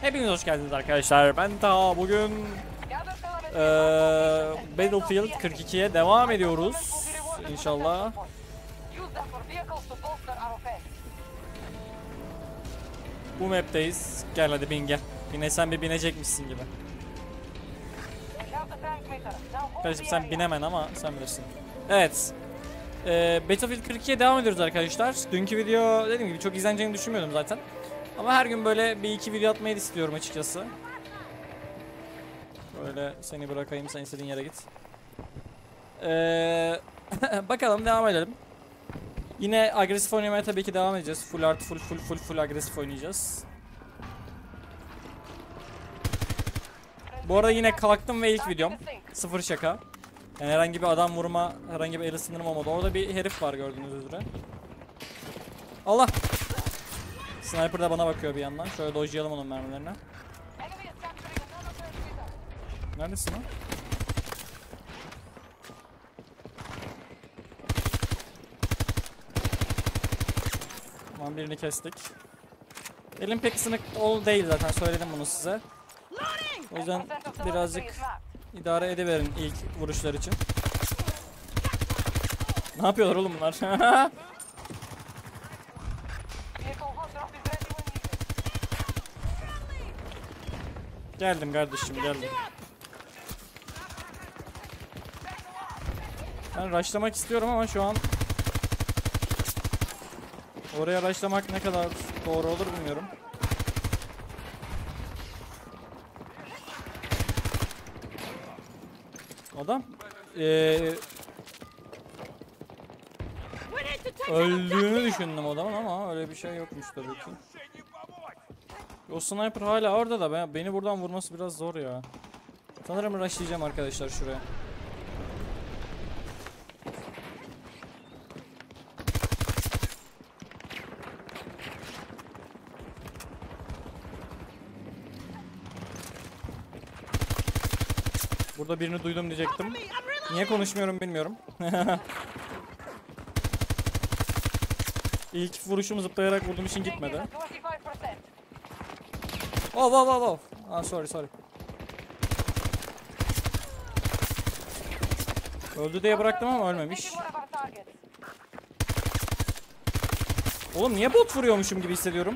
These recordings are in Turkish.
Hepiniz hoş geldiniz arkadaşlar. Ben ta bugün eee Battlefield 42'ye devam ediyoruz. İnşallah. Bu map'teyiz. Gel hadi bin gel. Bine sen bir binecekmişsin gibi. Kardeşim sen binemen ama sen bilirsin. Evet. Ee, Battlefield 42'ye devam ediyoruz arkadaşlar. Dünkü video dediğim gibi çok izleneceğini düşünmüyordum zaten. Ama her gün böyle bir iki video atmayı istiyorum açıkçası. Böyle seni bırakayım sen istediğin yere git. Ee, bakalım devam edelim. Yine agresif oynamaya tabii ki devam edeceğiz. Full art full full full full agresif oynayacağız. Bu arada yine kalktım ve ilk videom. Sıfır şaka. Yani herhangi bir adam vurma, herhangi bir el sınırım olmadı. Orada bir herif var gördüğünüz üzere. Allah! Sniper da bana bakıyor bir yandan. Şöyle dojlayalım onun mermilerine. Neredesin lan? Tamam birini kestik. Elim pek ısınık ol değil zaten söyledim bunu size. O yüzden birazcık idare edeverin ilk vuruşlar için. Ne yapıyorlar oğlum bunlar? geldim kardeşim geldim. Ben rushlamak istiyorum ama şu an Oraya rushlamak ne kadar doğru olur bilmiyorum. Adam eee öldüğünü düşündüm adamın ama öyle bir şey yokmuş tabii ki. O sniper hala orada da ben, beni buradan vurması biraz zor ya. Sanırım rushlayacağım arkadaşlar şuraya. Burada birini duydum diyecektim. Niye konuşmuyorum bilmiyorum. İlk vuruşum zıplayarak vurduğum için gitmedi. Oh, oh, oh, oh. Ah, sorry, sorry. Öldü diye bıraktım ama ölmemiş. Oğlum niye bot vuruyormuşum gibi hissediyorum.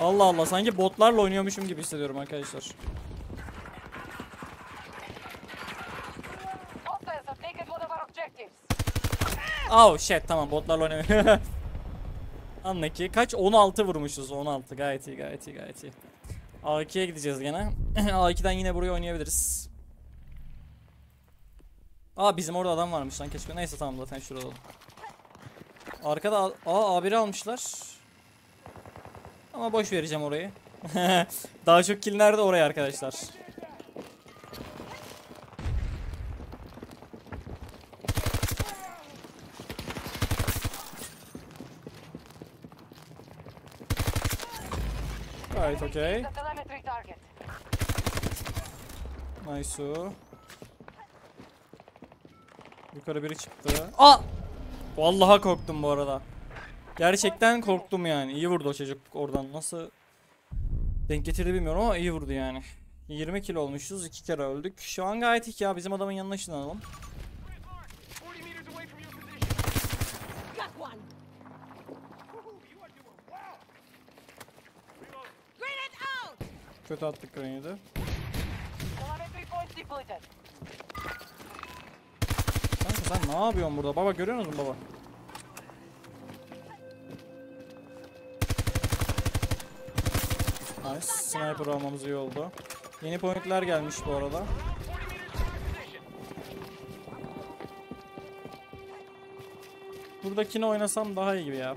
Allah Allah sanki botlarla oynuyormuşum gibi hissediyorum arkadaşlar. Oh shit tamam botlarla oynamıyor. Anla ki kaç 16 vurmuşuz 16 gayet iyi gayet iyi gayet iyi. A2'ye gideceğiz gene. A2'den yine buraya oynayabiliriz. Aa bizim orada adam varmış lan keşke. Neyse tamam zaten şurada. oldu. Arkada A- aa A1'i almışlar. Ama boş vereceğim orayı. Daha çok kill nerede oraya arkadaşlar. Gayet okey. Nice. Yukarı biri çıktı. Aa! Vallahi korktum bu arada. Gerçekten korktum yani. İyi vurdu o çocuk oradan. Nasıl denk getirdi bilmiyorum ama iyi vurdu yani. 20 kilo olmuşuz. iki kere öldük. Şu an gayet iyi ya. Bizim adamın yanına ışınlanalım. Kötü attık grenade'i. Kanka sen ne yapıyorsun burada? Baba görüyor musun baba? Nice. Sniper almamız iyi oldu. Yeni pointler gelmiş bu arada. Buradakini oynasam daha iyi gibi ya.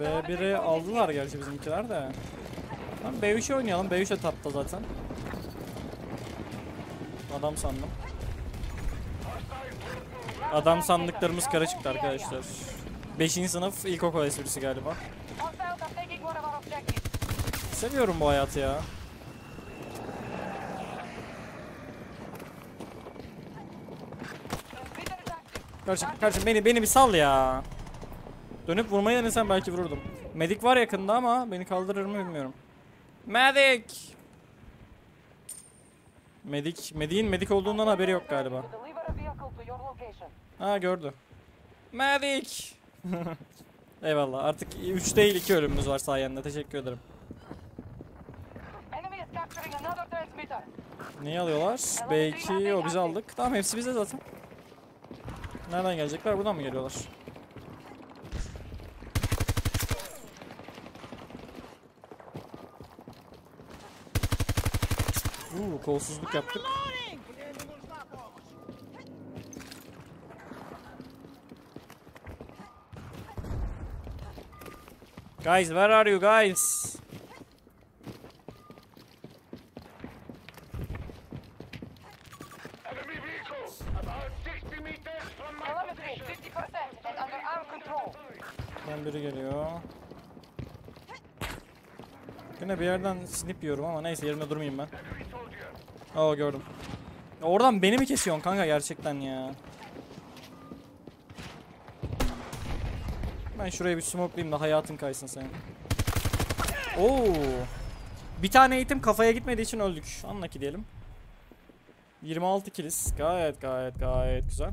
B1'i aldılar gerçi bizimkiler de. Tamam B3'e oynayalım. B3 etapta zaten. Adam sandım. Adam sandıklarımız kara çıktı arkadaşlar. 5. sınıf ilkokul esprisi galiba. Seviyorum bu hayatı ya. Kardeşim, kardeşim beni beni bir sal ya. Dönüp vurmayı denesem belki vururdum. Medik var yakında ama beni kaldırır mı bilmiyorum. Medik. Medik, Medik'in medik olduğundan haberi yok galiba. Ha gördü. Medik. Eyvallah. Artık 3 değil 2 ölümümüz var sayende. Teşekkür ederim. Neyi alıyorlar? B2 o biz aldık. Tamam hepsi bize zaten. Nereden gelecekler? Buradan mı geliyorlar? Kolsuzluk yaptık. Guys, where are you guys? Enemy vehicle about 60 meters from my Telemetry position. 50% and under arm control. Ben biri geliyor. Yine bir yerden snip yiyorum ama neyse yerimde durmayayım ben. Oo gördüm. Oradan beni mi kesiyorsun kanka gerçekten ya? Ben şuraya bir smoke'layayım da hayatın kaysın senin. Oo. Bir tane eğitim kafaya gitmediği için öldük. Anla ki diyelim. 26 kiliz. Gayet gayet gayet güzel.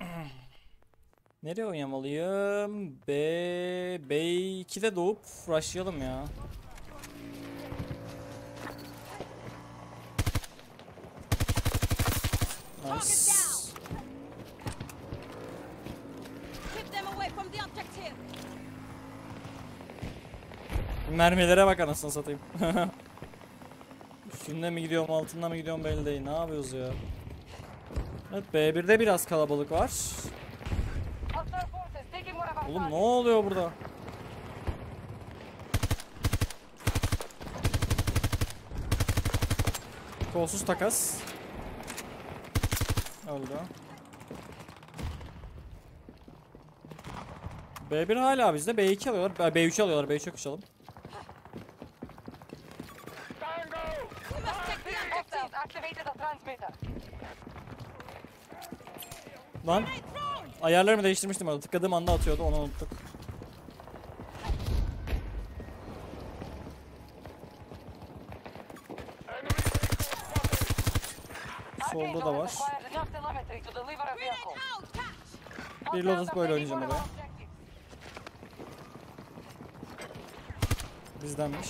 Nereye oynamalıyım? B B2'de doğup rushlayalım ya. Mermilere bak anasını satayım. Üstünde mi gidiyorum altında mı gidiyorum belli değil. Ne yapıyoruz ya? Evet B1'de biraz kalabalık var. Oğlum ne oluyor burada? Kolsuz takas. Öldü. B1 hala bizde. B2 alıyorlar. B3 alıyorlar. B3 yakışalım. Tango! We must take the objective! Hostiles activated a transmitter. Lan ayarlarımı değiştirmiştim orada. Tıkladığım anda atıyordu. Onu unuttuk. Bir lotus are böyle oynayacağım oraya. Bizdenmiş.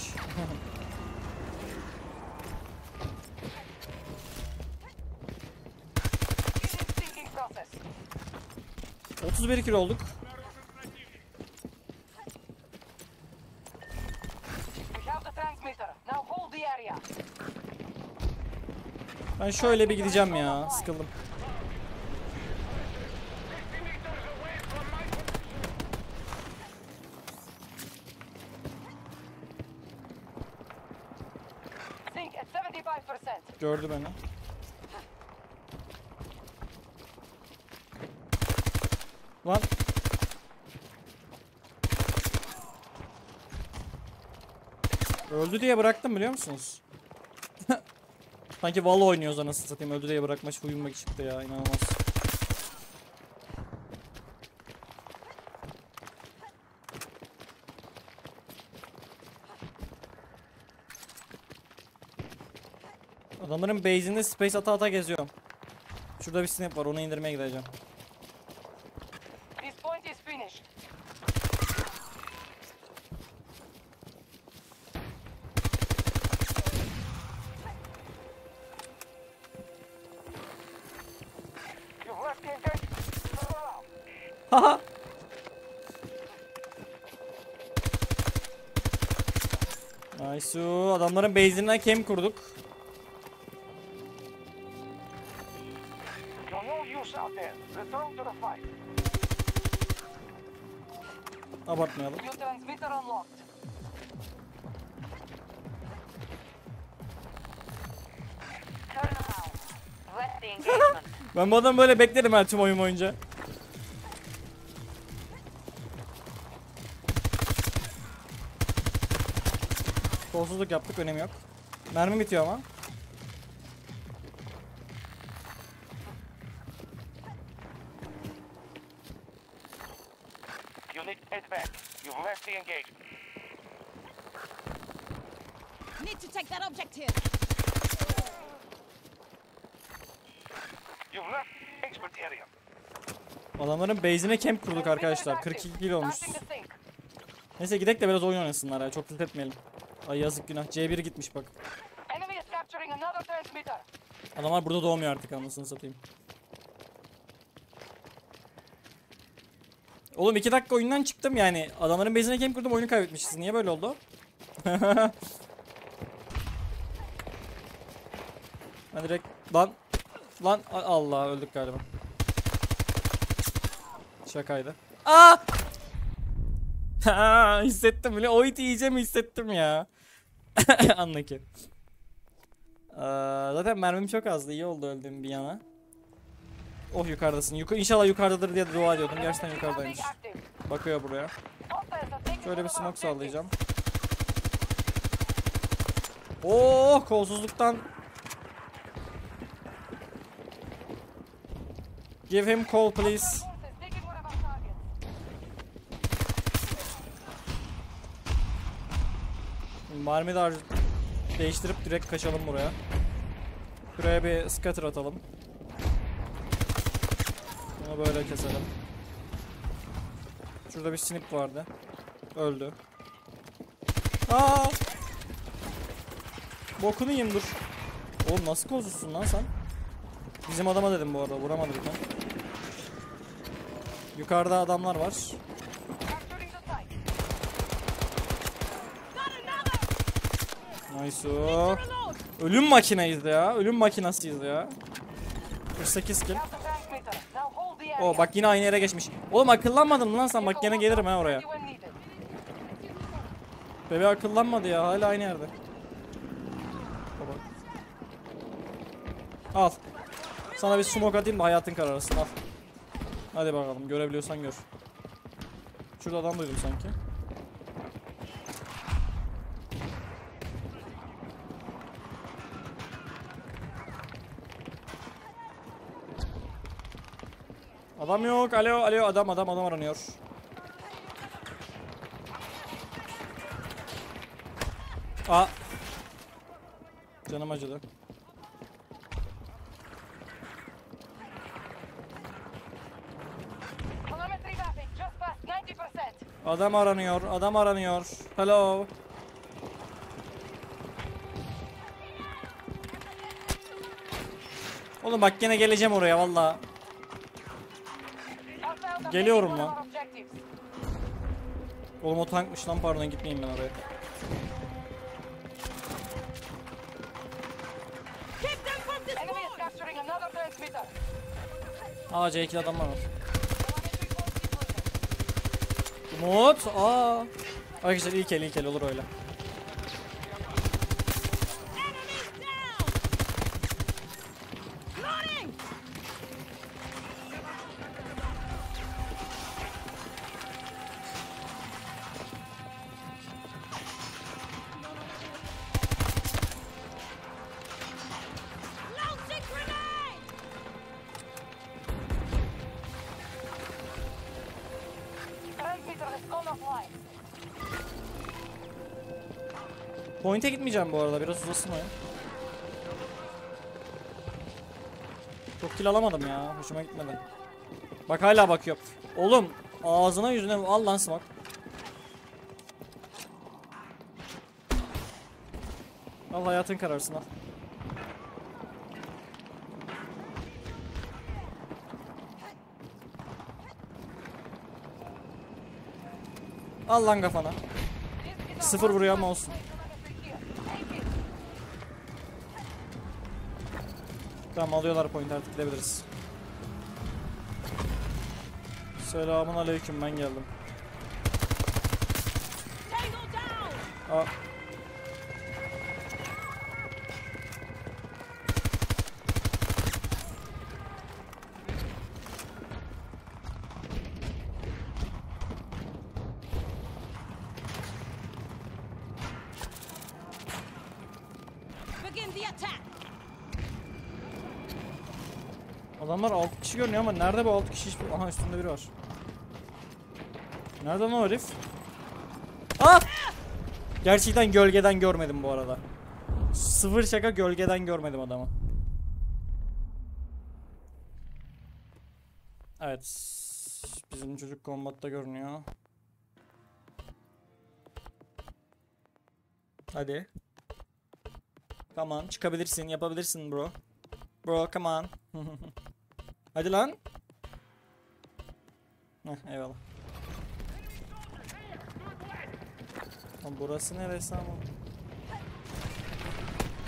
Process. 31 kilo olduk. Ben şöyle bir gideceğim ya. Sıkıldım. 60 meters away from my position. Sink at 75%. Gördü beni. Lan. Öldü diye bıraktım biliyor musunuz? Sanki Valo oynuyoruz anasını satayım. Öldü diye bırakma huyum çıktı ya inanılmaz. Adamların base'inde space ata ata geziyorum. Şurada bir snap var onu indirmeye gideceğim. Haha. Nice. Adamların base'inden kem kurduk. Abartmayalım. Ben bu adamı böyle beklerim her tüm oyun boyunca. Kolsuzluk yaptık önemi yok. Mermi bitiyor ama. Unit is. You've left the engagement. Need to take that objective. You've left expert area. Adamların base'ine camp kurduk arkadaşlar. 42 kilo olmuşuz. Neyse gidek de biraz oyun oynasınlar ya. Çok tilt etmeyelim. Ay yazık günah. C1 gitmiş bak. Adamlar burada doğmuyor artık anasını satayım. Oğlum 2 dakika oyundan çıktım yani. Adamların base'ine camp kurdum oyunu kaybetmişiz. Niye böyle oldu? ben direkt lan lan Allah öldük galiba. Şakaydı. Aa! Ha, hissettim bile. O iti yiyeceğimi hissettim ya. Anla ki. Aa, zaten mermim çok azdı. İyi oldu öldüğüm bir yana. Oh yukarıdasın. Yuka İnşallah yukarıdadır diye dua ediyordum. Gerçekten yukarıdaymış. Bakıyor buraya. Şöyle bir smoke sallayacağım. Oh kolsuzluktan. Give him call please. Mermi de değiştirip direkt kaçalım buraya. Şuraya bir scatter atalım. Bunu böyle keselim. Şurada bir snip vardı. Öldü. Aa! Bokunu yiyeyim dur. Oğlum nasıl kozlusun lan sen? Bizim adama dedim bu arada vuramadık lan. Yukarıda adamlar var. Nice. Ölüm makineyiz ya. Ölüm makinasıyız ya. 48 kill. O bak yine aynı yere geçmiş. Oğlum akıllanmadın lan sen? Bak gene gelirim ha oraya. Bebe akıllanmadı ya. Hala aynı yerde. Al. Sana bir smoke atayım da hayatın kararısın. Al. Hadi bakalım. Görebiliyorsan gör. Şurada adam duydum sanki. Adam yok. Alo, alo. Adam, adam, adam aranıyor. Aa. Canım acıdı. Telemetry mapping just past 90%. Adam aranıyor, adam aranıyor. Hello. Oğlum bak gene geleceğim oraya valla. Geliyorum lan. Oğlum o tankmış lan pardon gitmeyeyim ben oraya. Aa C2'li adamlar var. Umut. Aa. Arkadaşlar ilk el ilk el olur öyle. Point'e gitmeyeceğim bu arada biraz uzasın o. Çok kill alamadım ya. Hoşuma gitmedi. Bak hala bakıyor. Oğlum ağzına yüzüne al lan smoke. Al hayatın kararsın al. Al lan kafana. Sıfır vuruyor ama olsun. Tamam alıyorlar point artık gidebiliriz. Selamun aleyküm ben geldim. Aa. Adamlar 6 kişi görünüyor ama nerede bu 6 kişi. Aha üstünde biri var. Nerede lan o herif? Ah! Gerçekten gölgeden görmedim bu arada. Sıfır şaka gölgeden görmedim adamı. Evet. Bizim çocuk kombatta görünüyor. Hadi. Come on. Çıkabilirsin. Yapabilirsin bro. Bro come on. Hadi lan. Heh, eyvallah. Lan burası neresi ama?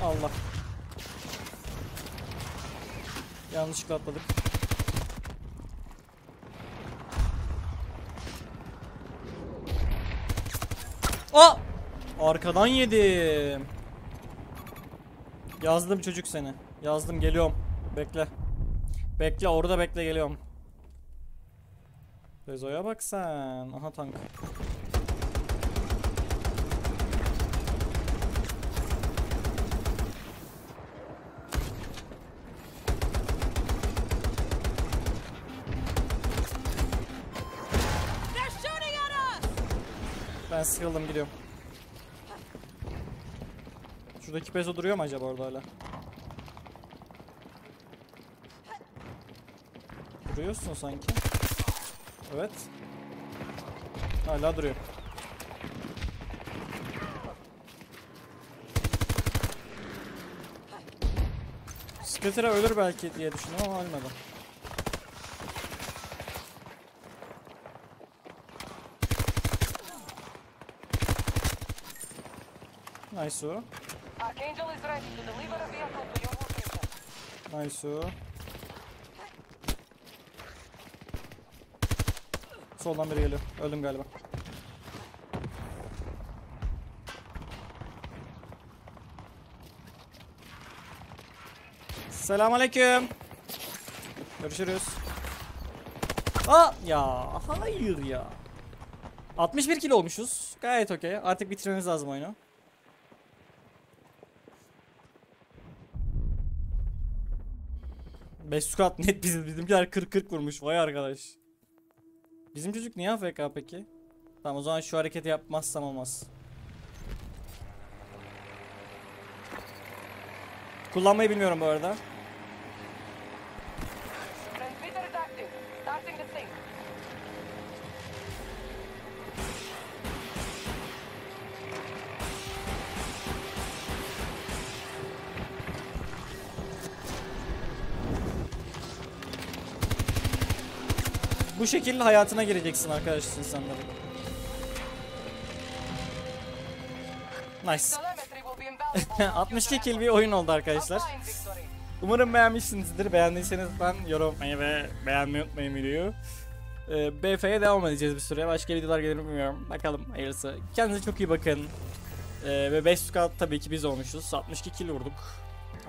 Allah. Yanlışlıkla atladık. Aa! Arkadan yedim. Yazdım çocuk seni. Yazdım geliyorum. Bekle. Bekle orada bekle geliyorum. Rezo'ya bak sen. Aha tank. Ben sıkıldım gidiyorum. Şuradaki peso duruyor mu acaba orada hala? Duruyorsun sanki. Evet. Hala duruyor. Skitter'a ölür belki diye düşündüm ama ölmedi. Nice o. Archangel is ready to deliver a vehicle to your location. Nice o. Soldan biri geliyor. Öldüm galiba. Selamünaleyküm. Görüşürüz. Aa ya hayır ya. 61 kilo olmuşuz. Gayet okey. Artık bitirmemiz lazım oyunu. Beş squat net bizim bizimkiler 40-40 vurmuş vay arkadaş. Bizim çocuk niye AFK peki? Tamam o zaman şu hareketi yapmazsam olmaz. Kullanmayı bilmiyorum bu arada. Bu şekilde hayatına gireceksin arkadaşlar insanların. Nice. Telemetry will be invaluable. 62 kill bir oyun oldu arkadaşlar. Umarım beğenmişsinizdir. Beğendiyseniz ben yorum yapmayı ve beğenmeyi unutmayın videoyu. Ee, BF'ye devam edeceğiz bir süre. Başka videolar gelir mi bilmiyorum. Bakalım hayırlısı. Kendinize çok iyi bakın. Ee, ve 5 scout tabii ki biz olmuşuz. 62 kill vurduk.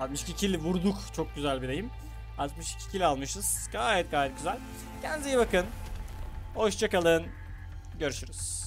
62 kill vurduk. Çok güzel bir deyim. 62 kill almışız. Gayet gayet güzel. Kendinize iyi bakın. Hoşçakalın. Görüşürüz.